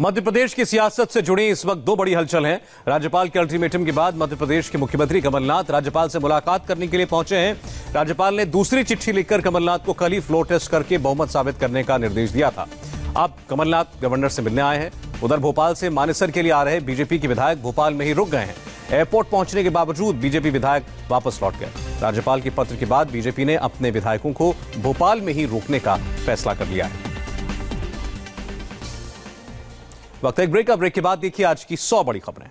मध्य प्रदेश की सियासत से जुड़ी इस वक्त दो बड़ी हलचल हैं। राज्यपाल के अल्टीमेटम के बाद मध्य प्रदेश के मुख्यमंत्री कमलनाथ राज्यपाल से मुलाकात करने के लिए पहुँचे हैं। राज्यपाल ने दूसरी चिट्ठी लिखकर कमलनाथ को कल ही फ्लोर टेस्ट करके बहुमत साबित करने का निर्देश दिया था। अब कमलनाथ गवर्नर से मिलने आए हैं। उधर भोपाल से मानेसर के लिए आ रहे बीजेपी के विधायक भोपाल में ही रुक गए हैं। एयरपोर्ट पहुँचने के बावजूद बीजेपी विधायक वापस लौट गए। राज्यपाल के पत्र के बाद बीजेपी ने अपने विधायकों को भोपाल में ही रोकने का फैसला कर लिया है। वक्त एक ब्रेक ब्रेक के बाद देखिए आज की सौ बड़ी खबरें।